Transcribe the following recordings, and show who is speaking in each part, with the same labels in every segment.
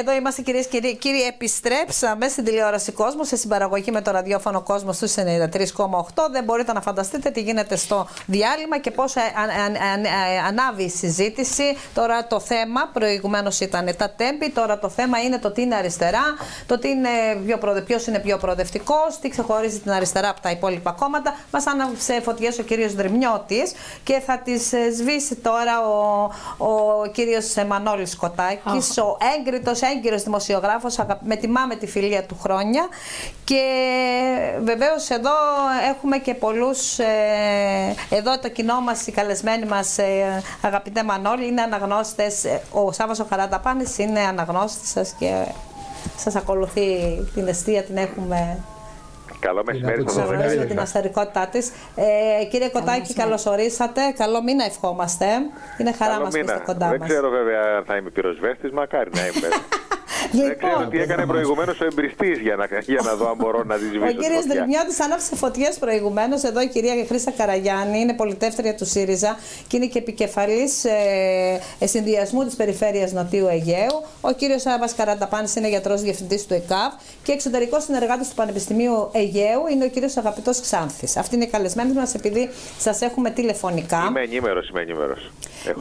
Speaker 1: Εδώ είμαστε κυρίες και κύριοι. Κύριοι, επιστρέψαμε στην τηλεόραση κόσμος, σε συμπαραγωγή με το ραδιόφωνο κόσμος στους 93,8. Δεν μπορείτε να φανταστείτε τι γίνεται στο διάλειμμα και πώς ανάβει η συζήτηση. Τώρα το θέμα, προηγουμένως ήταν τα τέμπη, τώρα το θέμα είναι το τι είναι αριστερά, το τι είναι ποιος είναι πιο προοδευτικός, τι ξεχωρίζει την αριστερά από τα υπόλοιπα κόμματα. Μας άναψε φωτιές ο κύριος Δρυμιώτης και θα τις ε, σβήσει τώρα ο, ο κύριος Μανώλη Κοτάκη, oh. ο έγκριτος, έγκυρος δημοσιογράφος, με τιμά τη φιλία του χρόνια. Και βεβαίως εδώ έχουμε και πολλούς. Ε, εδώ το κοινό μας, οι καλεσμένοι μας, ε, αγαπητέ Μανώλη, είναι αναγνώστες. Ο Σάββας ο Χαραταπάνη είναι αναγνώστης σας και σας ακολουθεί την αιστεία, την έχουμε
Speaker 2: Καλό μεσημέρι
Speaker 1: σας με την αστερικότητά της. Ε, κύριε Κοτάκη, καλώς ορίσατε. Καλό μήνα ευχόμαστε. Είναι χαρά μας που είστε κοντά μας.
Speaker 2: Δεν ξέρω βέβαια αν θα είμαι πυροσβέστης, μακάρι να είμαι. Δεν ξέρω λοιπόν, τι έκανε προηγουμένως ο εμπριστής για να, για να δω αν μπορώ να της σβήσω.
Speaker 1: Ο κύριος Δρυμιώτης άναψε φωτιές προηγουμένως. Εδώ η κυρία Χρήστα Καραγιάννη είναι πολιτεύτρια του ΣΥΡΙΖΑ και είναι και επικεφαλής ε, συνδυασμού της περιφέρειας Νοτιού Αιγαίου. Ο κύριος Άβας Καρανταπάνης είναι γιατρός διευθυντής του ΕΚΑΒ και εξωτερικός συνεργάτης του Πανεπιστημίου Αιγαίου είναι ο κύριος Αγαπητός Ξάνθης. Αυτή είναι η καλεσμένη μας επειδή σας έχουμε τηλεφωνικά.
Speaker 2: Είμαι ενήμερος, είμαι ενήμερος.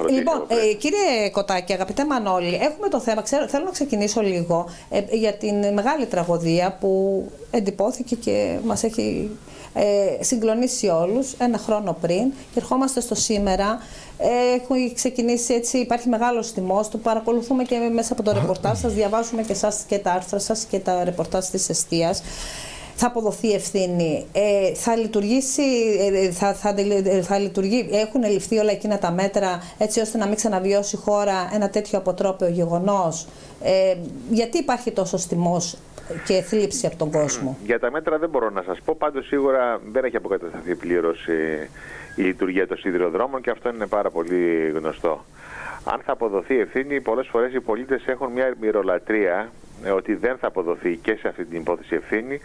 Speaker 1: Λοιπόν, ε, κύριε Κοτάκη, αγαπητέ Μανώλη, έχουμε το θέμα. Ξέρω, θέλω να ξεκινήσω λίγο ε, για την μεγάλη τραγωδία που εντυπώθηκε και μας έχει ε, συγκλονίσει όλους ένα χρόνο πριν και ερχόμαστε στο σήμερα. Ε, έχει ξεκινήσει έτσι, υπάρχει μεγάλος τιμό. Το παρακολουθούμε και μέσα από το ρεπορτάζ σας, διαβάζουμε και εσάς και τα άρθρα σας και τα ρεπορτάζ της εστίας θα αποδοθεί ευθύνη, ε, θα λειτουργήσει, ε, θα, θα, θα λειτουργεί, έχουν ληφθεί όλα εκείνα τα μέτρα έτσι ώστε να μην ξαναβιώσει η χώρα ένα τέτοιο αποτρόπαιο γεγονός. Ε, γιατί υπάρχει τόσο τιμός και θλίψη από τον κόσμο;
Speaker 2: Για τα μέτρα δεν μπορώ να σας πω, πάντως σίγουρα δεν έχει αποκατασταθεί πλήρως η, λειτουργία των σιδηροδρόμων και αυτό είναι πάρα πολύ γνωστό. Αν θα αποδοθεί ευθύνη, πολλές φορές οι πολίτες έχουν μια μυρολατρεία ε, ότι δεν θα αποδοθεί και σε αυτή την υπόθεση ευθύνη,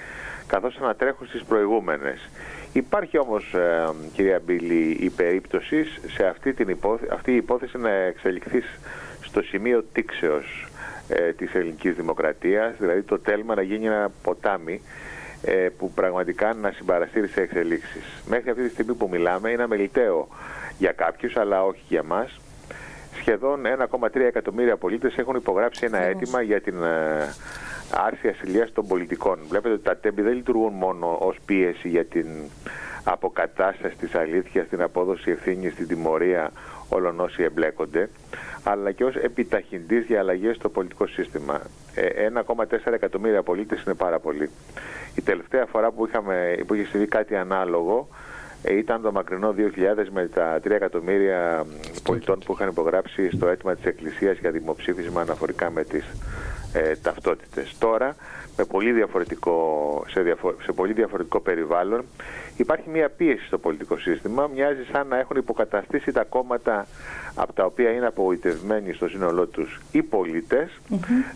Speaker 2: καθώς ανατρέχουν στις προηγούμενες. Υπάρχει όμως, ε, κυρία Μπίλη, η περίπτωση σε αυτή, την υπόθεση, αυτή η υπόθεση να εξελιχθεί στο σημείο τήξεως ε, της ελληνικής δημοκρατίας, δηλαδή το τέλμα να γίνει ένα ποτάμι ε, που πραγματικά να συμπαραστήρει σε εξελίξεις. Μέχρι αυτή τη στιγμή που μιλάμε είναι αμεληταίο για κάποιους, αλλά όχι για μας σχεδόν 1,3 εκατομμύρια πολίτες έχουν υπογράψει ένα αίτημα για την ε, άρση ασυλίας των πολιτικών. Βλέπετε ότι τα τέμπη δεν λειτουργούν μόνο ως πίεση για την αποκατάσταση της αλήθειας, την απόδοση ευθύνης, την τιμωρία όλων όσοι εμπλέκονται, αλλά και ως επιταχυντής για αλλαγές στο πολιτικό σύστημα. 1,4 ε, εκατομμύρια πολίτες είναι πάρα πολύ. Η τελευταία φορά που, είχαμε, που είχε συμβεί κάτι ανάλογο ε, ήταν το μακρινό 2000 με τα 3 εκατομμύρια πολιτών που είχαν υπογράψει στο αίτημα της Εκκλησίας για δημοψήφισμα αναφορικά με τις ε, ταυτότητες. Τώρα, με πολύ διαφορετικό, σε, σε πολύ διαφορετικό περιβάλλον, υπάρχει μια πίεση στο πολιτικό σύστημα. Μοιάζει σαν να έχουν υποκαταστήσει τα κόμματα από τα οποία είναι απογοητευμένοι στο σύνολό τους οι πολίτες,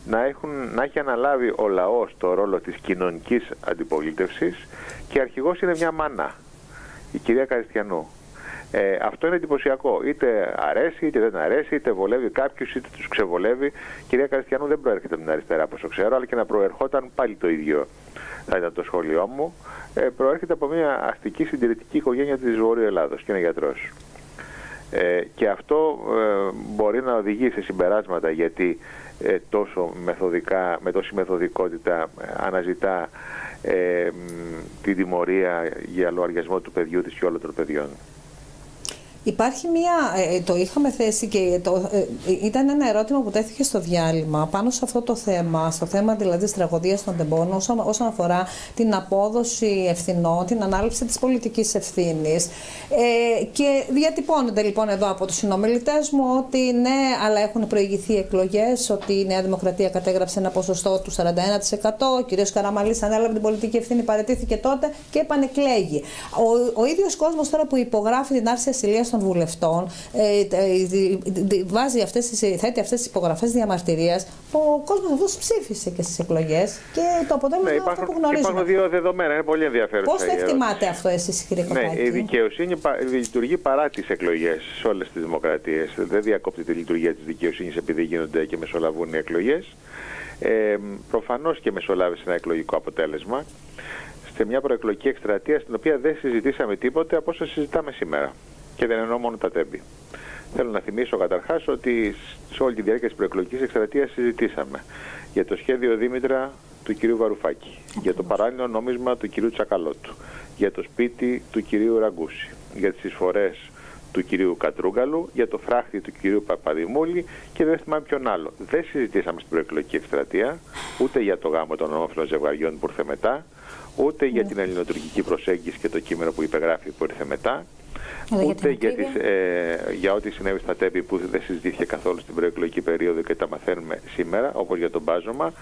Speaker 2: να, έχουν, να έχει αναλάβει ο λαός το ρόλο της κοινωνικής αντιπολίτευσης και αρχηγός είναι μια μάνα η κυρία Καριστιανού. Ε, αυτό είναι εντυπωσιακό. Είτε αρέσει, είτε δεν αρέσει, είτε βολεύει κάποιους, είτε τους ξεβολεύει. Η κυρία Καριστιανού δεν προέρχεται από την αριστερά, όπω ξέρω, αλλά και να προερχόταν πάλι το ίδιο θα ήταν το σχόλιο μου. Ε, προέρχεται από μια αστική συντηρητική οικογένεια της Βορείου Ελλάδος και είναι γιατρός. Ε, και αυτό ε, μπορεί να οδηγεί σε συμπεράσματα γιατί ε, τόσο μεθοδικά, με τόση μεθοδικότητα ε, αναζητά ε, την τιμωρία για λογαριασμό του παιδιού της και όλων των παιδιών.
Speaker 1: Υπάρχει μία, ε, ε, το είχαμε θέσει και το, ε, ήταν ένα ερώτημα που τέθηκε στο διάλειμμα πάνω σε αυτό το θέμα, στο θέμα δηλαδή της τραγωδίας των τεμπών όσον, όσον αφορά την απόδοση ευθυνών, την ανάληψη της πολιτικής ευθύνης ε, και διατυπώνεται λοιπόν εδώ από τους συνομιλητές μου ότι ναι, αλλά έχουν προηγηθεί εκλογές, ότι η Νέα Δημοκρατία κατέγραψε ένα ποσοστό του 41%, ο κ. Καραμαλής ανέλαβε την πολιτική ευθύνη, παρετήθηκε τότε και επανεκλέγει. Ο, ο ίδιος κόσμος τώρα που υπογράφει την άρση ασυλίας των βουλευτών, ε, βάζει αυτές τις, θέτει αυτές τις υπογραφές διαμαρτυρίας, ο κόσμος αυτός ψήφισε και στις εκλογές και το αποτέλεσμα ναι,
Speaker 2: υπάρχουν,
Speaker 1: αυτό που γνωρίζουμε.
Speaker 2: Υπάρχουν δύο δεδομένα, είναι πολύ ενδιαφέρον.
Speaker 1: Πώς το εκτιμάτε αυτό εσείς κύριε Κοπάκη.
Speaker 2: Ναι, η δικαιοσύνη λειτουργεί παρά τις εκλογές σε όλες τις δημοκρατίες. Δεν διακόπτει τη λειτουργία της δικαιοσύνης επειδή γίνονται και μεσολαβούν οι εκλογές. ε, προφανώς και μεσολάβησε ένα εκλογικό αποτέλεσμα σε μια προεκλογική εκστρατεία στην οποία δεν συζητήσαμε τίποτε από όσα συζητάμε σήμερα. Και δεν εννοώ μόνο τα τέμπη. Θέλω να θυμίσω καταρχάς ότι σε όλη τη διάρκεια της προεκλογικής εκστρατείας συζητήσαμε για το σχέδιο Δήμητρα του κυρίου Βαρουφάκη, για το παράλληλο νόμισμα του κυρίου Τσακαλώτου, για το σπίτι του κυρίου Ραγκούση, για τις εισφορές του κυρίου Κατρούγκαλου, για το φράχτη του κυρίου Παπαδημούλη και δεν θυμάμαι ποιον άλλο. Δεν συζητήσαμε στην προεκλογική εκστρατεία ούτε για το γάμο των ομόφυλων ζευγαριών που ήρθε μετά, ούτε για ναι. την ελληνοτουρκική προσέγγιση και το κείμενο που υπεγράφει που ήρθε μετά, ούτε για, τις, ε, για ό,τι συνέβη στα τέπη που δεν συζητήθηκε καθόλου στην προεκλογική περίοδο και τα μαθαίνουμε σήμερα, όπως για τον Μπάζωμα.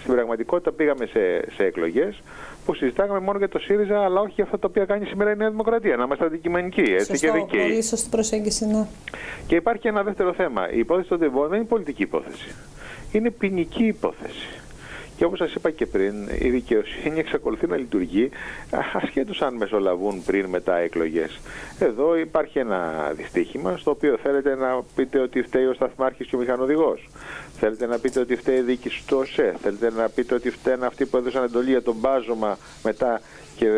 Speaker 2: Στην πραγματικότητα πήγαμε σε, σε εκλογές που συζητάγαμε μόνο για το ΣΥΡΙΖΑ, αλλά όχι για αυτά τα οποία κάνει σήμερα η Νέα Δημοκρατία. Να είμαστε αντικειμενικοί έτσι,
Speaker 1: Σωστό, και δικαίοι. Πολύ σωστή προσέγγιση, ναι.
Speaker 2: Και υπάρχει ένα δεύτερο θέμα. Η υπόθεση των Τεβών δεν είναι πολιτική υπόθεση. Είναι ποινική υπόθεση. Και όπως σας είπα και πριν, η δικαιοσύνη εξακολουθεί να λειτουργεί ασχέτως αν μεσολαβούν πριν μετά εκλογές. Εδώ υπάρχει ένα δυστύχημα στο οποίο θέλετε να πείτε ότι φταίει ο σταθμάρχης και ο μηχανοδηγός. Θέλετε να πείτε ότι φταίει η διοίκηση του ΟΣΕ. Θέλετε να πείτε ότι φταίνουν αυτοί που έδωσαν εντολή για τον μπάζωμα μετά και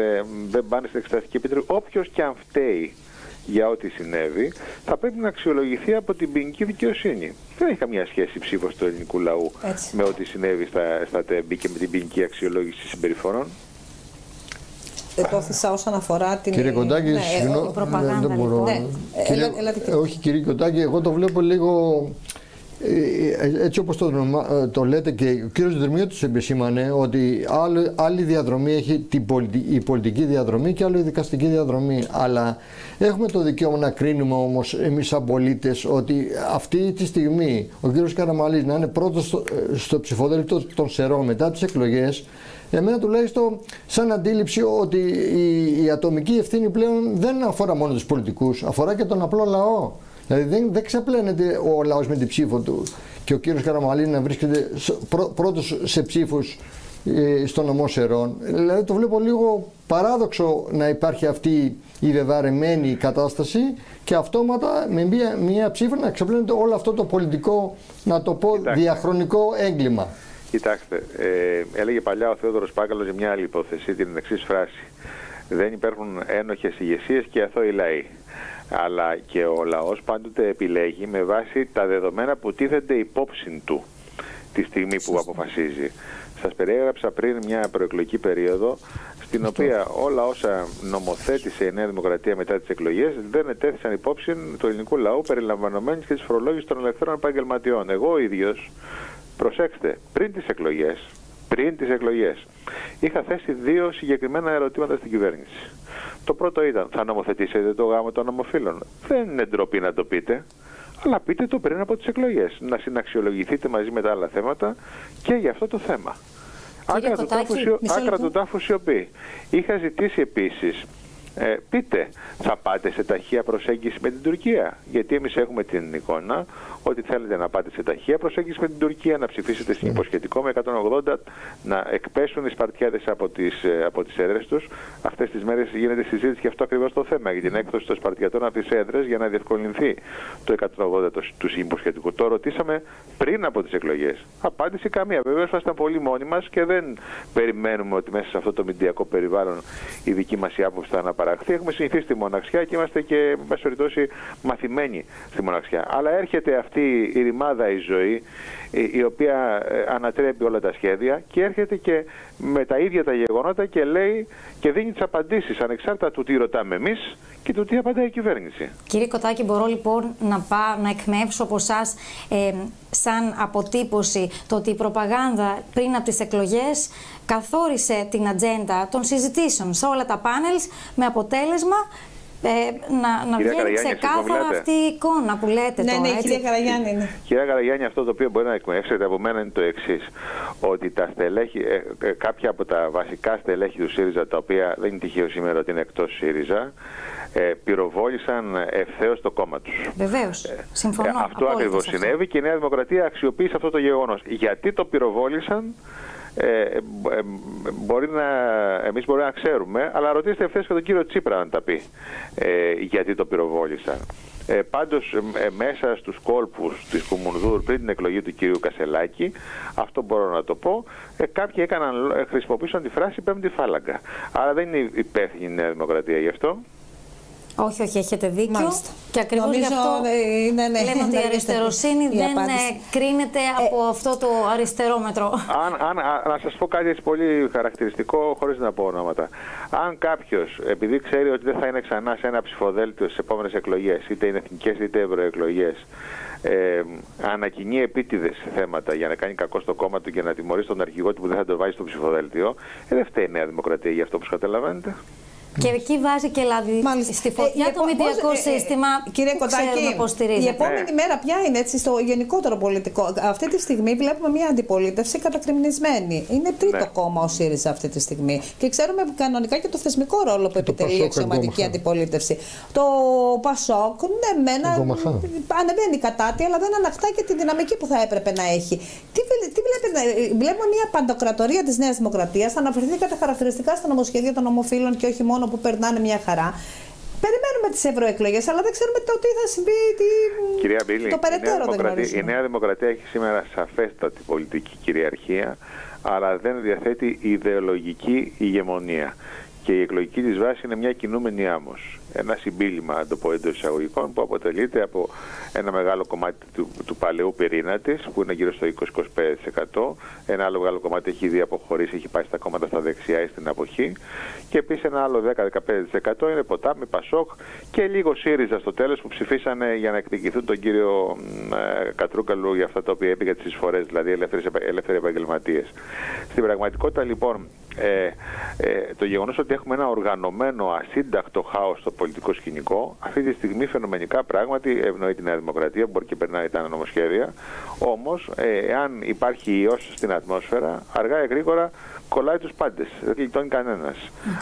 Speaker 2: δεν πάνε στην Εξεταστική Επιτροπή. Όποιος και αν φταίει για ό,τι συνέβη, θα πρέπει να αξιολογηθεί από την ποινική δικαιοσύνη. Δεν έχει καμία σχέση η ψήφος του ελληνικού λαού με ό,τι συνέβη στα, στα ΤΕΜΠΗ και με την ποινική αξιολόγηση συμπεριφορών.
Speaker 1: Ετώθησα όσον αφορά την.
Speaker 3: Κύριε Κοντάκη, ναι, συγγνώμη. Δεν μπορώ. Ναι. Κύριε, έλα, έλα, όχι, κύριε Κοντάκη, εγώ το βλέπω λίγο ε, ε, έτσι όπως το, ε, το λέτε και ο κύριος Δερμιώτης επισήμανε ότι άλλη, άλλη διαδρομή έχει την η πολιτική διαδρομή και άλλη η δικαστική διαδρομή αλλά έχουμε το δικαίωμα να κρίνουμε όμως εμείς σαν πολίτες ότι αυτή τη στιγμή ο κύριος Καραμαλής να είναι πρώτος στο, στο ψηφοδέλτιο των Σερών μετά τις εκλογές Εμένα τουλάχιστον σαν αντίληψη ότι η, η ατομική ευθύνη πλέον δεν αφορά μόνο τους πολιτικούς, αφορά και τον απλό λαό. Δηλαδή δεν, δεν ξεπλένεται ο λαός με την ψήφο του και ο κύριος Καραμαλή να βρίσκεται πρώτος σε ψήφους ε, στον νομό Σερών. Δηλαδή το βλέπω λίγο παράδοξο να υπάρχει αυτή η βεβαρεμένη κατάσταση και αυτόματα με μία, μία ψήφο να ξεπλένεται όλο αυτό το πολιτικό, να το πω, διαχρονικό έγκλημα.
Speaker 2: Κοιτάξτε, ε, έλεγε παλιά ο Θεόδωρος Πάγκαλος για μια άλλη υπόθεση, την εξής φράση. Δεν υπάρχουν ένοχες ηγεσίες και αθώοι λαοί αλλά και ο λαός πάντοτε επιλέγει με βάση τα δεδομένα που τίθενται υπόψη του τη στιγμή που αποφασίζει. Σας περιέγραψα πριν μια προεκλογική περίοδο στην οποία όλα όσα νομοθέτησε η Νέα Δημοκρατία μετά τις εκλογές δεν ετέθησαν υπόψη του ελληνικού λαού περιλαμβανομένης και της φορολόγησης των ελευθέρων επαγγελματιών. Εγώ ο ίδιος, προσέξτε, πριν τις εκλογές, πριν τις εκλογές, είχα θέσει δύο συγκεκριμένα ερωτήματα στην κυβέρνηση. Το πρώτο ήταν, θα νομοθετήσετε το γάμο των ομοφύλων. Δεν είναι ντροπή να το πείτε, αλλά πείτε το πριν από τις εκλογές. Να συναξιολογηθείτε μαζί με τα άλλα θέματα και για αυτό το θέμα. Άκρα του τάφου σιωπή. Είχα ζητήσει επίσης ε, πείτε, θα πάτε σε ταχεία προσέγγιση με την Τουρκία; Γιατί εμείς έχουμε την εικόνα ότι θέλετε να πάτε σε ταχεία προσέγγιση με την Τουρκία, να ψηφίσετε στην υποσχετικό με 180, να εκπέσουν οι Σπαρτιάδες από τις ε, από τις έδρες τους. Αυτές τις μέρες γίνεται συζήτηση για αυτό ακριβώς το θέμα, για την έκδοση των Σπαρτιατών από τις έδρες για να διευκολυνθεί το 180 του υποσχετικού. Το ρωτήσαμε πριν από τις εκλογές. Απάντηση καμία. Βεβαίως ήμασταν πολύ μόνοι μας και δεν περιμένουμε ότι μέσα σε αυτό το μηντιακό περιβάλλον η δική μας άποψη θα αναπαραχθεί. Έχουμε συνηθίσει τη μοναξιά και είμαστε και, με περιπτώσει, μαθημένοι στη μοναξιά. Αλλά έρχεται αυτή η ρημάδα η ζωή, η οποία ε, ανατρέπει όλα τα σχέδια και έρχεται και με τα ίδια τα γεγονότα και λέει και δίνει τις απαντήσεις ανεξάρτητα του τι ρωτάμε εμείς και του τι απαντάει η κυβέρνηση.
Speaker 4: Κύριε Κοτάκη, μπορώ λοιπόν να, πάω, να εκμεύσω από εσάς ε, σαν αποτύπωση το ότι η προπαγάνδα πριν από τις εκλογές καθόρισε την ατζέντα των συζητήσεων σε όλα τα πάνελς με αποτέλεσμα ε, να, να βγαίνει ξεκάθαρα αυτή η εικόνα που λέτε
Speaker 1: ναι,
Speaker 4: τώρα.
Speaker 1: Ναι, κυρία Καραγιάννη. Ναι.
Speaker 2: Κυρία Καραγιάννη, αυτό το οποίο μπορεί να εκμεύσετε από μένα είναι το εξής. Ότι τα στελέχη, ε, ε, κάποια από τα βασικά στελέχη του ΣΥΡΙΖΑ, τα οποία δεν είναι τυχαίο σήμερα ότι είναι εκτός ΣΥΡΙΖΑ, ε, πυροβόλησαν ευθέως το κόμμα τους.
Speaker 4: Βεβαίως. Ε, Συμφωνώ. Ε,
Speaker 2: αυτό ακριβώς συνέβη και η Νέα Δημοκρατία αξιοποίησε αυτό το γεγονός. Γιατί το πυροβόλησαν, ε, ε, μπορεί να, εμείς μπορεί να ξέρουμε, αλλά ρωτήστε ευθέως και τον κύριο Τσίπρα να τα πει ε, γιατί το πυροβόλησαν. Ε, πάντως ε, μέσα στους κόλπους της Κουμουνδούρ πριν την εκλογή του κυρίου Κασελάκη, αυτό μπορώ να το πω, ε, κάποιοι έκαναν, ε, χρησιμοποίησαν τη φράση πέμπτη φάλαγγα. Άρα δεν είναι υπεύθυνη η Νέα Δημοκρατία γι' αυτό.
Speaker 4: Όχι, όχι, έχετε δίκιο.
Speaker 1: Μάλιστα.
Speaker 4: Και ακριβώς γι' αυτό
Speaker 1: ναι, ναι,
Speaker 4: λέμε ότι η αριστεροσύνη δεν
Speaker 1: απάντηση.
Speaker 4: κρίνεται από αυτό το αριστερόμετρο.
Speaker 2: Αν, αν, α, να σας πω κάτι έτσι πολύ χαρακτηριστικό, χωρίς να πω ονόματα. Αν κάποιος, επειδή ξέρει ότι δεν θα είναι ξανά σε ένα ψηφοδέλτιο στις επόμενες εκλογές, είτε είναι εθνικές είτε ευρωεκλογές, ε, ανακοινεί επίτηδες θέματα για να κάνει κακό στο κόμμα του και να τιμωρήσει τον αρχηγό του που δεν θα το βάζει στο ψηφοδέλτιο, ε, δεν φταίει η Νέα Δημοκρατία για αυτό που καταλαβαίνετε.
Speaker 4: Και εκεί βάζει και λάδι
Speaker 1: Μάλιστα.
Speaker 4: στη φωτιά
Speaker 1: Ε, η
Speaker 4: το
Speaker 1: επο-
Speaker 4: μηντιακό
Speaker 1: πώς, ε, ε,
Speaker 4: σύστημα.
Speaker 1: Κύριε
Speaker 4: που
Speaker 1: Κοτάκη,
Speaker 4: ξέρουμε πώς
Speaker 1: η
Speaker 4: στηρίζεται.
Speaker 1: επόμενη
Speaker 2: Ναι.
Speaker 1: μέρα ποια είναι έτσι στο γενικότερο πολιτικό. Αυτή τη στιγμή βλέπουμε μια αντιπολίτευση κατακριμνισμένη. Είναι τρίτο
Speaker 2: Ναι.
Speaker 1: κόμμα ο ΣΥΡΙΖΑ αυτή τη στιγμή. Και ξέρουμε κανονικά και το θεσμικό ρόλο που επιτελεί η
Speaker 3: Πασόκ,
Speaker 1: αξιωματική
Speaker 3: εγκόμαχα.
Speaker 1: αντιπολίτευση. Το Πασόκ, ναι, μένα
Speaker 3: Εγκόμαχα.
Speaker 1: ανεβαίνει κατά τη, αλλά δεν ανακτά και τη δυναμική που θα έπρεπε να έχει. Τι, βλέ- τι βλέπετε, βλέπουμε μια παντοκρατορία της Νέας Δημοκρατίας. Αναφερθήκατε χαρακτηριστικά στα νομοσχέδια των ομοφύλων και όχι μόνο που περνάνε μια χαρά. Περιμένουμε τις ευρωεκλογές, αλλά δεν ξέρουμε το τι θα συμβεί. Τι...
Speaker 2: Κυρία Μπίλη,
Speaker 1: το
Speaker 2: η, Νέα
Speaker 1: περαιτέρω δεν
Speaker 2: Δημοκρατία, η
Speaker 1: γνωρίζουμε.
Speaker 2: Νέα Δημοκρατία έχει σήμερα σαφέστατη πολιτική κυριαρχία, αλλά δεν διαθέτει ιδεολογική ηγεμονία. Και η εκλογική της βάση είναι μια κινούμενη άμμος. Ένα συμπίλημα, να το πω εντός εισαγωγικών, που αποτελείται από ένα μεγάλο κομμάτι του, του παλαιού πυρήνα της, που είναι γύρω στο 20-25%. Ένα άλλο μεγάλο κομμάτι έχει ήδη αποχωρήσει, έχει πάει στα κόμματα στα δεξιά ή στην αποχή. Και επίσης ένα άλλο 10-15% είναι ποτάμι, Πασόκ και λίγο ΣΥΡΙΖΑ στο τέλος που ψηφίσανε για να εκδικηθούν τον κύριο μ, ε, Κατρούκαλου για αυτά τα οποία είπε για τις εισφορές, δηλαδή ελεύθερες, επα- ελεύθεροι επαγγελματίες. Στην πραγματικότητα λοιπόν ε, ε, το γεγονός ότι έχουμε ένα οργανωμένο ασύντακτο χάος στο πολιτικό σκηνικό αυτή τη στιγμή φαινομενικά πράγματι ευνοεί τη Νέα Δημοκρατία, μπορεί και περνάει τα νομοσχέδια. Όμως ε, εάν υπάρχει ιός στην ατμόσφαιρα αργά ή γρήγορα κολλάει τους πάντες, δεν γλιτώνει κανένας.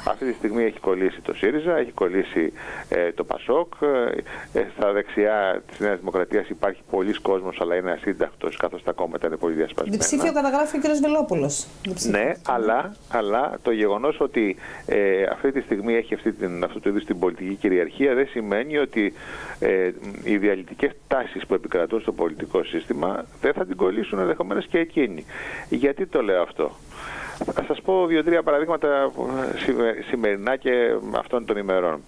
Speaker 2: Αυτή τη στιγμή έχει κολλήσει το ΣΥΡΙΖΑ, έχει κολλήσει ε, το ΠΑΣΟΚ, ε, ε, στα δεξιά της Νέας Δημοκρατίας υπάρχει πολλής κόσμος αλλά είναι ασύντακτος καθώς τα κόμματα είναι πολύ διασπασμένα.
Speaker 1: Διψήφιο καταγράφει ο κ. Βελόπουλος.
Speaker 2: Ναι, αλλά, αλλά το γεγονός ότι ε, αυτή τη στιγμή έχει αυτή την, αυτού του είδους την πολιτική κυριαρχία δεν σημαίνει ότι ε, οι διαλυτικές τάσεις που επικρατούν στο πολιτικό σύστημα δεν θα την κολλήσουν ενδεχομένως και εκείνοι. Γιατί το λέω αυτό; Θα σας πω δύο-τρία παραδείγματα που, ε, σημε- σημερινά και αυτών των ημερών.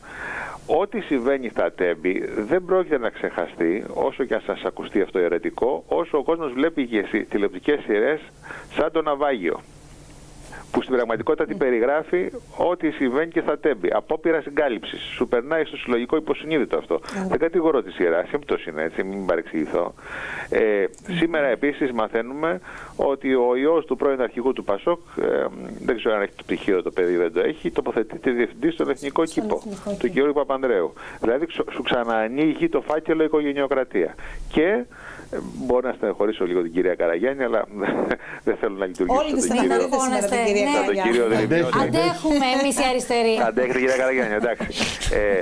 Speaker 2: Ό,τι συμβαίνει στα τέμπη δεν πρόκειται να ξεχαστεί, όσο και αν σας ακουστεί αυτό αιρετικό, όσο ο κόσμος βλέπει και σι- τηλεοπτικές σειρές σαν το ναυάγιο που στην πραγματικότητα την περιγράφει ό,τι συμβαίνει και στα τέμπη. Απόπειρα συγκάλυψης. Σου περνάει στο συλλογικό υποσυνείδητο αυτό. Δεν κατηγορώ τη σειρά, σύμπτωση είναι έτσι, μην παρεξηγηθώ. Ε, σήμερα επίσης μαθαίνουμε ότι ο ιός του πρώην αρχηγού του Πασόκ, ε, δεν ξέρω αν έχει το πτυχίο το παιδί, δεν το έχει, τοποθετείται διευθυντή στον εθνικό κήπο
Speaker 1: Εθνικό
Speaker 2: του κ. Παπανδρέου. Δηλαδή ξο- σου ξαναανοίγει το φάκελο οικογενειοκρατία. Και ε, Μπορώ να στεναχωρήσω λίγο την κυρία Καραγιάννη, αλλά δεν θέλω να λειτουργήσω
Speaker 1: Όλοι τη
Speaker 2: τον κύριο.
Speaker 1: στεναχωρείτε σήμερα την κυρία
Speaker 4: Ναι.
Speaker 2: Σαν τον κύριο
Speaker 1: Καραγιάννη.
Speaker 2: Δρυμιώτη.
Speaker 4: Αντέχουμε εμείς οι αριστεροί.
Speaker 2: Αντέχετε κυρία Καραγιάννη, εντάξει.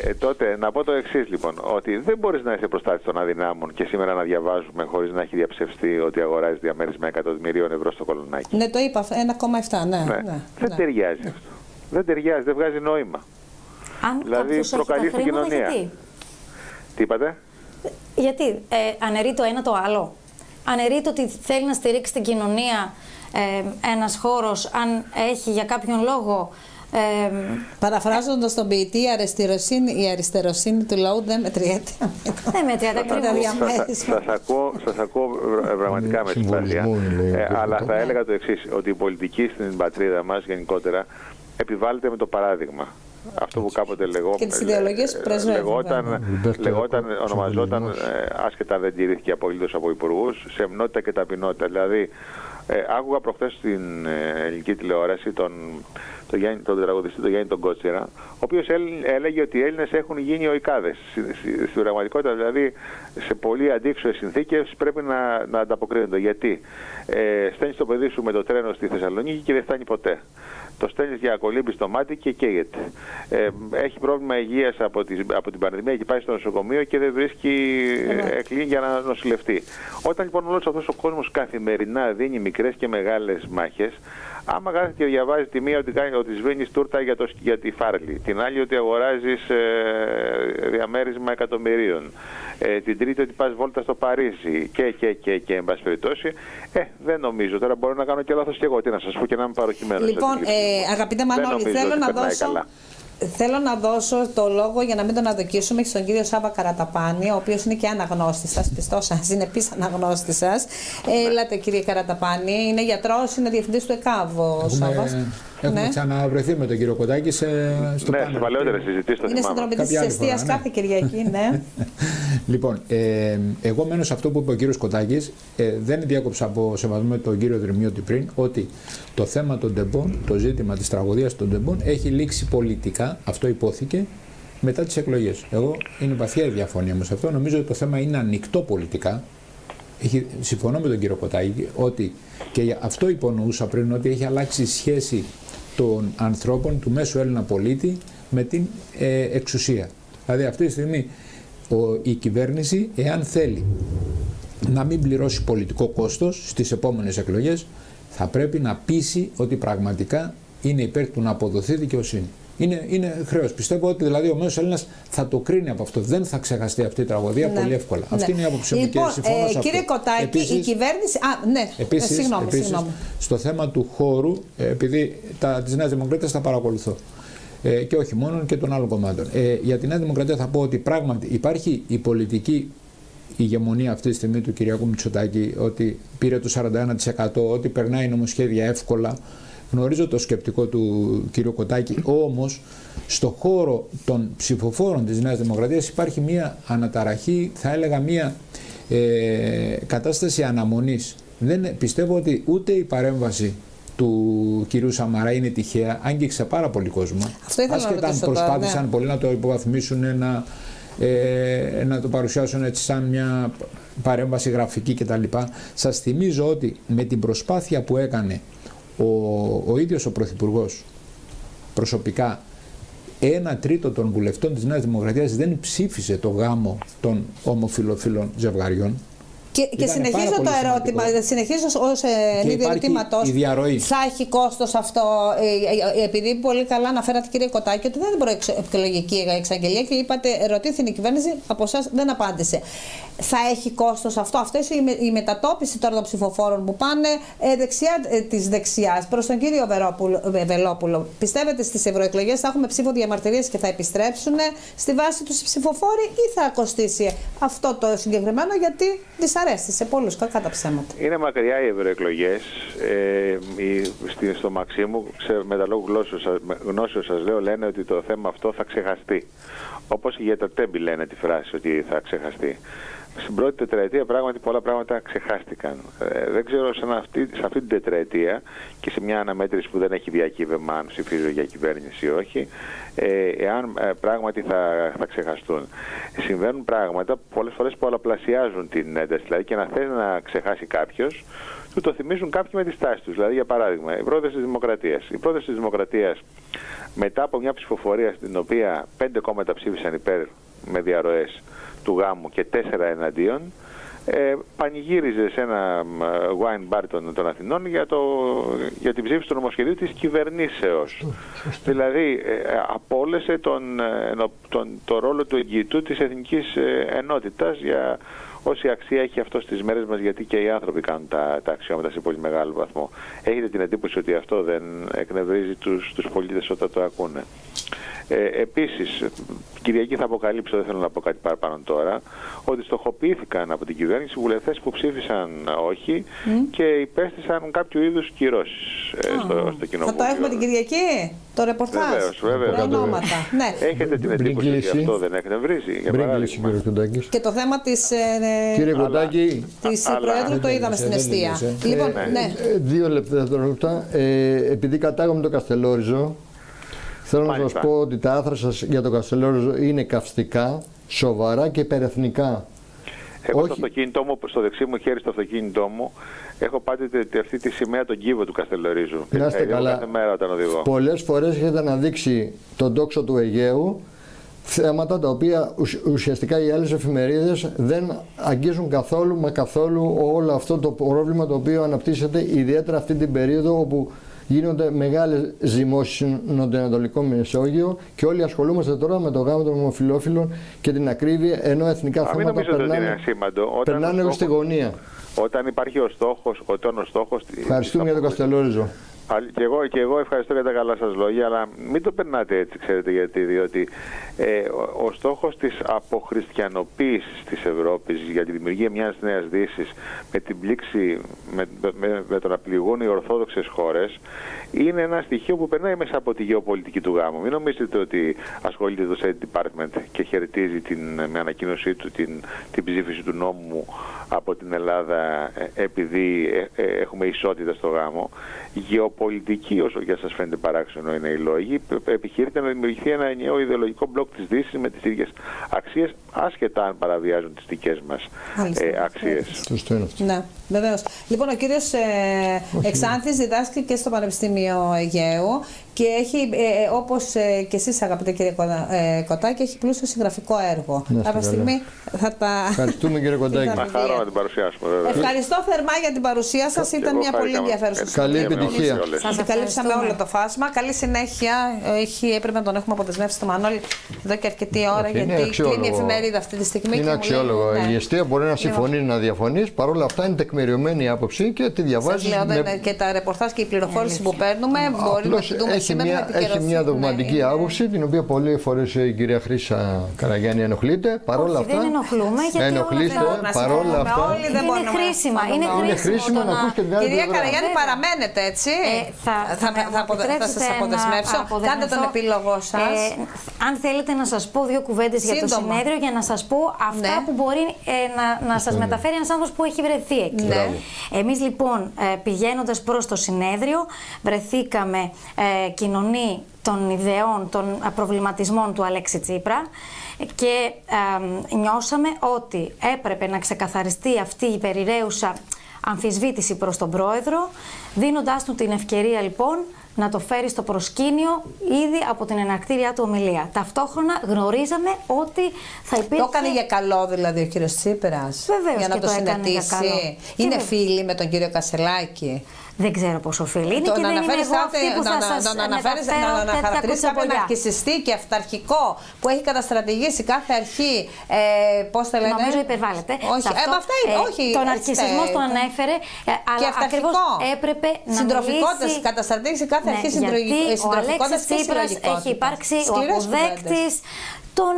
Speaker 2: Ε, τότε να πω το εξής λοιπόν, ότι δεν μπορείς να είσαι προστάτης των αδυνάμων και σήμερα να διαβάζουμε χωρίς να έχει διαψευστεί ότι αγοράζεις διαμέρισμα εκατομμυρίων ευρώ στο κολονάκι.
Speaker 1: Ναι, το είπα, 1,7. Ναι,
Speaker 2: Ναι.
Speaker 1: ναι,
Speaker 2: δεν
Speaker 1: ναι.
Speaker 2: ταιριάζει αυτό. Δεν ταιριάζει, δεν βγάζει νόημα.
Speaker 4: Αν
Speaker 2: Δηλαδή,
Speaker 4: κάποιος έχει τα
Speaker 2: προκαλεί στην
Speaker 4: χρήματα,
Speaker 2: κοινωνία.
Speaker 4: γιατί;
Speaker 2: Τι είπατε;
Speaker 4: Γιατί ε, αναιρεί το ένα το άλλο; Αναιρεί το ότι θέλει να στηρίξει την κοινωνία ε, ένας χώρος αν έχει για κάποιον λόγο ε,
Speaker 1: Παραφράζοντας τον ποιητή, η αριστεροσύνη, η αριστεροσύνη του λαού δεν μετριέται.
Speaker 4: δεν μετριάται
Speaker 1: Τα
Speaker 4: ακριβώς.
Speaker 1: διαμέρισμα.
Speaker 2: Σας ακούω, σας ακούω πρα- πραγματικά με συμπάθεια.
Speaker 3: Συμβολισμό, λέει,
Speaker 2: Ε,
Speaker 3: αυτό
Speaker 2: αλλά
Speaker 3: το-
Speaker 2: θα έλεγα το εξής ότι η πολιτική στην πατρίδα μας γενικότερα επιβάλλεται με το παράδειγμα. Αυτό που κάποτε λεγό,
Speaker 1: Και τις ιδεολογίες που
Speaker 2: ε,
Speaker 1: πρεσβεύουν,
Speaker 2: λεγόταν,
Speaker 3: βέβαια. Λιμπέρτα,
Speaker 2: λεγόταν, ονομαζόταν,
Speaker 3: συμβολισμός.
Speaker 2: ε, άσχετα δεν τηρήθηκε απολύτως από υπουργούς, σεμνότητα και ταπεινότητα. Δηλαδή, ε, άκουγα προχθές στην ε, ελληνική τηλεόραση τον, τον, Γιάννη, τον τραγουδιστή τον Γιάννη τον Κότσιρα, ο οποίος έλ- έλεγε ότι οι Έλληνες έχουν γίνει οικάδες. Στη- στη- Στην πραγματικότητα δηλαδή σε πολύ αντίξωες συνθήκες πρέπει να, να ανταποκρίνονται. Γιατί ε, στέλνεις το παιδί σου με το τρένο στη Θεσσαλονίκη και δεν φτάνει ποτέ. Το στέλνεις για ακολύμπη στο μάτι και καίγεται. Ε, έχει πρόβλημα υγείας από, τη- από την πανδημία και πάει στο νοσοκομείο και δεν βρίσκει ε, κλίνη για να νοσηλευτεί. Όταν λοιπόν όλος αυτός ο κόσμος καθημερινά δίνει μικρές και μεγάλες μάχες, Άμα κάθεται και διαβάζει τη μία ότι, κάνει, ότι σβήνεις τούρτα για, το, για τη φάρλη, την άλλη ότι αγοράζεις ε, διαμέρισμα εκατομμυρίων, ε, την τρίτη ότι πας βόλτα στο Παρίσι και, και, και, και, εν πάση περιπτώσει, ε, δεν νομίζω. Τώρα μπορώ να κάνω και λάθος και εγώ. Τι να σας πω και να είμαι παροχημένος.
Speaker 1: Λοιπόν, ε, αγαπητέ Μανώλη, θέλω να δώσω. Καλά. Θέλω να δώσω το λόγο για να μην τον αδοκίσουμε στον κύριο Σάβα Καραταπάνη, ο οποίος είναι και αναγνώστης σας, πιστό σας, είναι επίσης αναγνώστης σας. Έλατε, κύριε Καραταπάνη, είναι γιατρός, είναι διευθυντής του ΕΚΑΒ ο Σάβας.
Speaker 5: Έχουμε ναι. ξαναβρεθεί με τον κύριο Κοντάκη σε, στο
Speaker 2: ναι, σε παλαιότερες συζητήσεις.
Speaker 1: Είναι συνδρομητή της αιστεία ναι. κάθε Κυριακή, ναι.
Speaker 5: λοιπόν, ε, εγώ μένω σε αυτό που είπε ο κύριος Κοντάκης. Ε, δεν διάκοψα από σεβασμό με τον κύριο Δρυμιώτη πριν ότι το θέμα των τεμπών, το ζήτημα της τραγωδίας των τεμπών έχει λήξει πολιτικά. Αυτό υπόθηκε μετά τις εκλογές. Εγώ είναι βαθιά η διαφωνία μου σε αυτό. Νομίζω ότι το θέμα είναι ανοιχτό πολιτικά. Έχει, συμφωνώ με τον κύριο Κοτάκη ότι και αυτό υπονοούσα πριν ότι έχει αλλάξει σχέση των ανθρώπων, του μέσου Έλληνα πολίτη με την ε, εξουσία. Δηλαδή αυτή τη στιγμή ο, η κυβέρνηση, εάν θέλει να μην πληρώσει πολιτικό κόστος στις επόμενες εκλογές, θα πρέπει να πείσει ότι πραγματικά είναι υπέρ του να αποδοθεί δικαιοσύνη. Είναι, είναι χρέος. Πιστεύω ότι δηλαδή ο μέσος Έλληνας θα το κρίνει από αυτό. Δεν θα ξεχαστεί αυτή η τραγωδία ναι. πολύ εύκολα. Ναι. Αυτή είναι η άποψή μου
Speaker 1: λοιπόν, και συμφωνώ ε, Κύριε Κοτάκη, επίσης, η κυβέρνηση. Α, ναι,
Speaker 5: επίσης, ε, συγγνώμη, επίσης, συγγνώμη. Στο θέμα του χώρου, ε, επειδή τα, τις Νέες Δημοκρατίες τα παρακολουθώ. Ε, και όχι μόνο και των άλλων κομμάτων. Ε, για τη Νέα Δημοκρατία θα πω ότι πράγματι υπάρχει η πολιτική ηγεμονία αυτή τη στιγμή του Κυριακού Μητσοτάκη ότι πήρε το 41% ότι περνάει νομοσχέδια εύκολα Γνωρίζω το σκεπτικό του κ. Κοτάκη, όμως στο χώρο των ψηφοφόρων της Νέας Δημοκρατίας υπάρχει μια αναταραχή, θα έλεγα μια ε, κατάσταση αναμονής. Δεν, πιστεύω ότι ούτε η παρέμβαση του κυρίου Σαμαρά είναι τυχαία, άγγιξε πάρα πολύ κόσμο.
Speaker 1: Αυτό ήθελα
Speaker 5: Άσχετα αν προσπάθησαν ναι. πολλοί να το υποβαθμίσουν, να, ε, να το παρουσιάσουν έτσι σαν μια παρέμβαση γραφική κτλ. Σας θυμίζω ότι με την προσπάθεια που έκανε ο, ο ίδιος ο Πρωθυπουργός προσωπικά ένα τρίτο των βουλευτών της Νέας Δημοκρατίας δεν ψήφισε το γάμο των ομοφιλοφίλων ζευγαριών
Speaker 1: και, και συνεχίζω το ερώτημα, συνεχίζω ως ε, ερωτήματος. Θα έχει κόστος αυτό, ε, ε, επειδή πολύ καλά αναφέρατε κύριε Κοτάκη ότι δεν είναι προεκλογική εξαγγελία και είπατε, ρωτήθηκε η κυβέρνηση, από εσάς δεν απάντησε. Θα έχει κόστος αυτό, αυτή η, μετατόπιση τώρα των ψηφοφόρων που πάνε ε, δεξιά ε, της δεξιάς προς τον κύριο Βελόπουλο. Πιστεύετε στις ευρωεκλογές θα έχουμε ψήφο διαμαρτυρίες και θα επιστρέψουν στη βάση τους οι ή θα κοστίσει αυτό το συγκεκριμένο γιατί δυσαρέστη σε πολλούς, κακά τα ψέματα.
Speaker 2: Είναι μακριά οι ευρωεκλογές. Ε, στο Μαξίμου, με τα λόγου γνώσεως σας λέω, λένε ότι το θέμα αυτό θα ξεχαστεί. Όπως για τα τέμπη λένε τη φράση ότι θα ξεχαστεί. Στην πρώτη τετραετία πράγματι πολλά πράγματα ξεχάστηκαν. Ε, δεν ξέρω σε αυτή, σε αυτή την τετραετία και σε μια αναμέτρηση που δεν έχει διακύβευμα αν ψηφίζω για κυβέρνηση ή όχι, ε, εάν ε, πράγματι θα, θα ξεχαστούν. Συμβαίνουν πράγματα που πολλές φορές πολλαπλασιάζουν την ένταση. Δηλαδή και να θέλει να ξεχάσει κάποιος, του το θυμίζουν κάποιοι με τη στάση τους. Δηλαδή, για παράδειγμα, η πρόταση της Δημοκρατίας. Η πρόταση της Δημοκρατίας μετά από μια ψηφοφορία στην οποία πέντε κόμματα ψήφισαν υπέρ με διαρροές του γάμου και τέσσερα εναντίον, ε, πανηγύριζε σε ένα wine bar των, των Αθηνών για, το, για την ψήφιση του νομοσχεδίου της κυβερνήσεως. Δηλαδή ε, απόλυσε τον, ε, τον, το ρόλο του εγγυητού της εθνικής ε, ενότητας για όση αξία έχει αυτός στις μέρες μας γιατί και οι άνθρωποι κάνουν τα, τα αξιώματα σε πολύ μεγάλο βαθμό. Έχετε την εντύπωση ότι αυτό δεν εκνευρίζει τους, τους πολίτες όταν το ακούνε; Ε, Επίσης, Κυριακή θα αποκαλύψω, δεν θέλω να πω κάτι παραπάνω τώρα, ότι στοχοποιήθηκαν από την κυβέρνηση βουλευτές που ψήφισαν όχι και υπέστησαν κάποιο είδους κυρώσεις ε, στο, στο κοινοβούλιο.
Speaker 1: Θα το έχουμε την Κυριακή, το ρεπορτάζ.
Speaker 2: Βεβαίως, βέβαια.
Speaker 1: Ονόματα. ναι.
Speaker 2: Έχετε την εντύπωση ότι αυτό δεν εκνευρίζει. Για
Speaker 3: παράδειγμα.
Speaker 1: Και το θέμα της.
Speaker 3: Ε, κύριε Κοντάκη.
Speaker 1: Της Προέδρου το είδαμε στην αιστεία. Λοιπόν, ναι. ναι.
Speaker 3: Δύο λεπτά. Επειδή κατάγομαι το Καστελόριζο, Θέλω να σας πω ότι τα άθρα σας για τον Καστελόριζο είναι καυστικά, σοβαρά και υπερεθνικά.
Speaker 2: Εγώ Όχι... στο αυτοκίνητό μου, στο δεξί μου χέρι στο αυτοκίνητό μου, έχω πάντοτε αυτή τη σημαία τον κύβο του Καστελορίζου.
Speaker 3: Να είστε καλά.
Speaker 2: Κάθε μέρα όταν οδηγώ.
Speaker 3: Πολλές φορές έχετε αναδείξει τον τόξο του Αιγαίου θέματα τα οποία ουσιαστικά οι άλλες εφημερίδες δεν αγγίζουν καθόλου μα καθόλου όλο αυτό το πρόβλημα το οποίο αναπτύσσεται ιδιαίτερα αυτή την περίοδο όπου γίνονται μεγάλες ζυμώσεις στο νοτιοανατολικό Μεσόγειο και όλοι ασχολούμαστε τώρα με το γάμο των ομοφυλόφιλων και την ακρίβεια, ενώ εθνικά θέματα περνάνε, περνάνε στη γωνία.
Speaker 2: Όταν υπάρχει ο στόχος, όταν ο στόχο.
Speaker 3: Ευχαριστούμε για τον Καστελόριζο.
Speaker 2: Και εγώ, και εγώ ευχαριστώ για τα καλά σας λόγια, αλλά μην το περνάτε έτσι, ξέρετε γιατί, διότι ε, ο, ο στόχος της αποχριστιανοποίησης της Ευρώπης για τη δημιουργία μιας νέας δύσης με την πλήξη, με, με, με το να πληγούν οι ορθόδοξες χώρες, είναι ένα στοιχείο που περνάει μέσα από τη γεωπολιτική του γάμου. Μην νομίζετε ότι ασχολείται το State Department και χαιρετίζει την, με ανακοίνωσή του την, την ψήφιση του νόμου από την Ελλάδα ε, επειδή ε, έχουμε ισότητα στο γάμο. Γεωπολιτική, όσο και σας φαίνεται παράξενο είναι οι λόγοι, επιχειρείται να δημιουργηθεί ένα ενιαίο ιδεολογικό μπλοκ της Δύσης με τις ίδιες αξίες, άσχετα αν παραβιάζουν τις δικές μας ε, αξίες.
Speaker 1: Ναι, βεβαίως. Λοιπόν, ο κύριος ε, Εξάνθης διδάσκει και στο Πανεπιστήμιο Αιγαίου και έχει, ε, ε όπως ε, και εσείς, αγαπητέ κύριε ε, Κοτάκη, έχει πλούσιο συγγραφικό έργο.
Speaker 3: Κάποια στιγμή θα τα. Ευχαριστούμε κύριε Κοτάκη.
Speaker 2: Να χαρώ να την παρουσιάσουμε,
Speaker 1: βέβαια. Ευχαριστώ θερμά για την παρουσία σας. Ήταν μια πολύ ενδιαφέρουσα
Speaker 3: Καλή επιτυχία.
Speaker 1: Σας καλύψαμε όλο το φάσμα. Καλή συνέχεια. Έχει, έπρεπε να τον έχουμε αποδεσμεύσει στο Μανώλη εδώ και αρκετή ώρα, γιατί κλείνει η εφημερίδα αυτή τη στιγμή.
Speaker 3: Είναι αξιόλογο. Ναι. Η αιστεία μπορεί να συμφωνεί ή να διαφωνείς. Παρ' όλα αυτά είναι τεκμηριωμένη η άποψη και τη διαβάζεις.
Speaker 1: Και τα ρεπορτάζ και η πληροφόρηση που παίρνουμε μπορεί να τη δούμε
Speaker 3: έχει μια, έχει μια δογματική ναι, άποψη, την οποία πολλές φορές η κυρία Χρήσα Καραγιάννη ενοχλείται. Παρόλα αυτά.
Speaker 4: Δεν ενοχλούμε, γιατί
Speaker 3: ενοχλείστε. Παρόλα αυτά.
Speaker 4: Είναι χρήσιμα. Είναι
Speaker 3: χρήσιμα να ακούς και την
Speaker 1: Κυρία Καραγιάννη, παραμένετε έτσι. Ε, θα σας αποδεσμεύσω. Κάντε τον επίλογο σας. Ε,
Speaker 4: αν θέλετε να σας πω δύο κουβέντες για το συνέδριο, για να σας πω αυτά ναι. που μπορεί ε, να σας μεταφέρει ένας άνθρωπος που έχει βρεθεί εκεί. Ναι. Εμείς λοιπόν πηγαίνοντας προς το συνέδριο, βρεθήκαμε κοινωνή των ιδεών, των προβληματισμών του Αλέξη Τσίπρα και νιώσαμε ότι έπρεπε να ξεκαθαριστεί αυτή η περιραίουσα αμφισβήτηση προς τον πρόεδρο, δίνοντάς του την ευκαιρία λοιπόν να το φέρει στο προσκήνιο ήδη από την εναρκτήριά του ομιλία. Ταυτόχρονα γνωρίζαμε ότι θα υπήρχε.
Speaker 1: Το έκανε για καλό δηλαδή ο κύριος Τσίπρας.
Speaker 4: Βεβαίως
Speaker 1: για να
Speaker 4: το,
Speaker 1: το συναντήσει. Είναι φίλοι με τον κύριο Κασελάκη.
Speaker 4: Δεν ξέρω πόσο φίλοι είναι.
Speaker 1: Το να αναφέρεις κάτι, να, να, να, αναφέρεις, να, να χαρακτηρίσει κάποιον αρχισιστή και αυταρχικό που έχει καταστρατηγήσει κάθε αρχή. Ε, Πώς θα λένε;
Speaker 4: Νομίζω υπερβάλλεται.
Speaker 1: Όχι, αυτό, ε, αυτά είναι, ε, όχι.
Speaker 4: Τον αρχισισμό τον ανέφερε. Ε, αλλά ακριβώς έπρεπε να.
Speaker 1: Συντροφικότητας, καταστρατήγηση κάθε
Speaker 4: ναι,
Speaker 1: αρχή συντροφικότητας
Speaker 4: και Έχει υπάρξει ο αποδέκτης των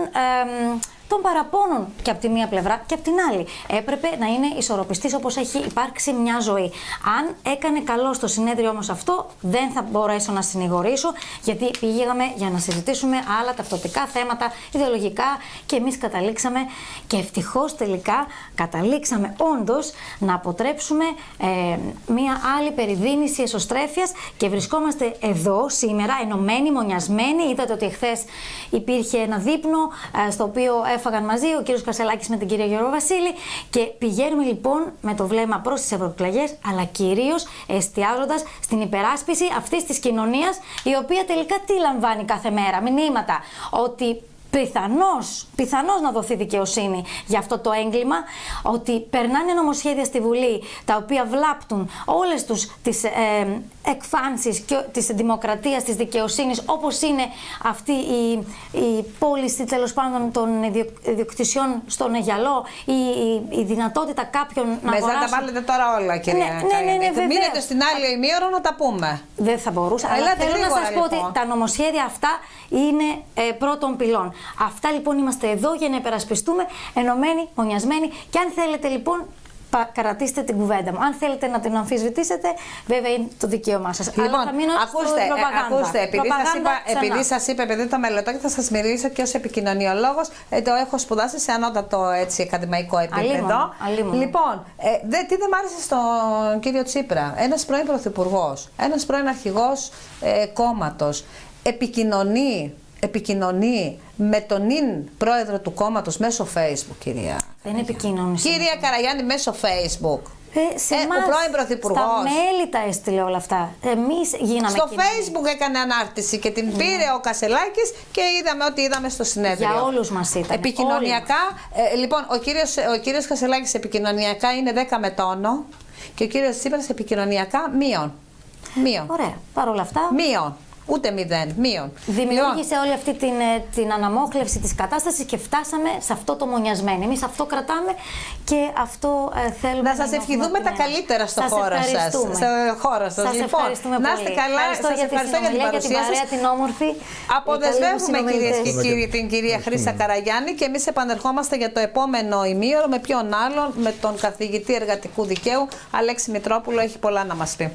Speaker 4: των παραπώνων και από τη μία πλευρά και από την άλλη. Έπρεπε να είναι ισορροπιστής όπως έχει υπάρξει μια ζωή. Αν έκανε καλό στο συνέδριο όμως αυτό, δεν θα μπορέσω να συνηγορήσω, γιατί πήγαμε για να συζητήσουμε άλλα ταυτοτικά θέματα, ιδεολογικά και εμείς καταλήξαμε και ευτυχώς τελικά καταλήξαμε όντως να αποτρέψουμε ε, μια άλλη περιδίνηση εσωστρέφειας και βρισκόμαστε εδώ σήμερα ενωμένοι, μονιασμένοι. Είδατε ότι εχθές υπήρχε ένα δείπνο ε, στο οποίο έφαγαν μαζί ο κύριος Κασελάκης με την κυρία Γιώργο Βασίλη και πηγαίνουμε λοιπόν με το βλέμμα προς τις ευρωεκλογές, αλλά κυρίως εστιάζοντας στην υπεράσπιση αυτής της κοινωνίας, η οποία τελικά τι λαμβάνει κάθε μέρα. Μηνύματα ότι πιθανώς, πιθανώς να δοθεί δικαιοσύνη για αυτό το έγκλημα, ότι περνάνε νομοσχέδια στη Βουλή τα οποία βλάπτουν όλες τους τις ε, εκφάνσεις και της δημοκρατίας, της δικαιοσύνης, όπως είναι αυτή η, η πώληση τέλος πάντων των ιδιοκτησιών στον Αιγιαλό, η, η, η δυνατότητα κάποιων να
Speaker 1: Μέσα αγοράσουν... τα βάλετε τώρα όλα, κυρία ναι, ναι, ναι, ναι, Μείνετε στην άλλη ημίωρο να τα πούμε.
Speaker 4: Δεν θα μπορούσα, αλλά θέλω να σας πω ότι λοιπόν. τα νομοσχέδια αυτά είναι ε, πρώτων πυλών. Αυτά λοιπόν είμαστε εδώ για να υπερασπιστούμε ενωμένοι, μονιασμένοι και αν θέλετε λοιπόν κρατήστε την κουβέντα μου. Αν θέλετε να την αμφισβητήσετε, βέβαια είναι το δικαίωμά σας.
Speaker 1: Λοιπόν, Αλλά θα μείνω ακούστε, στο ακούστε, επειδή σας είπα, επειδή σας είπα, επειδή το μελετώ και θα σας μιλήσω και ως επικοινωνιολόγος, ε, το έχω σπουδάσει σε ανώτατο έτσι, ακαδημαϊκό επίπεδο. Λοιπόν, ε, δε, τι δεν μ' άρεσε στον κύριο Τσίπρα; Ένας πρώην πρωθυπουργός, ένας πρώην αρχηγός ε, κόμματος επικοινωνεί επικοινωνεί με τον νυν πρόεδρο του κόμματος μέσω Facebook, κυρία.
Speaker 4: Δεν επικοινωνεί.
Speaker 1: Κυρία Καραγιάννη, μέσω Facebook.
Speaker 4: Ε, σε
Speaker 1: ε, εμάς, ο πρώην Πρωθυπουργός.
Speaker 4: Στα μέλη τα έστειλε όλα αυτά. Εμείς γίναμε.
Speaker 1: Στο Facebook έκανε ανάρτηση και την ναι. πήρε ο Κασελάκης και είδαμε ό,τι είδαμε στο συνέδριο.
Speaker 4: Για όλους μας ήταν.
Speaker 1: Επικοινωνιακά. Ε, λοιπόν, ο κύριος ο κύριος Κασελάκης επικοινωνιακά είναι 10 με τόνο και ο κύριος Τσίπρας επικοινωνιακά μείον. Μείον.
Speaker 4: Ωραία. Παρ' όλα αυτά.
Speaker 1: Μείον. Ούτε μηδέν, μείον.
Speaker 4: Δημιούργησε όλη αυτή την, ε, την αναμόχλευση της κατάστασης και φτάσαμε σε αυτό το μονιασμένο. Εμείς αυτό κρατάμε και αυτό ε, θέλουμε
Speaker 1: να σας ευχηθούμε τα καλύτερα στο χώρο σας. Στο χώρο σας.
Speaker 4: Λοιπόν, ευχαριστούμε
Speaker 1: να είστε καλά.
Speaker 4: Ευχαριστώ, για, ευχαριστώ για την παρουσία σας. την όμορφη.
Speaker 1: Αποδεσμεύουμε κυρίες και κύριοι την κυρία Χρήσα Καραγιάννη και εμείς επανερχόμαστε για το επόμενο ημίωρο με ποιον άλλον, με τον καθηγητή εργατικού δικαίου Αλέξη Μητρόπουλο. Έχει πολλά να μας πει.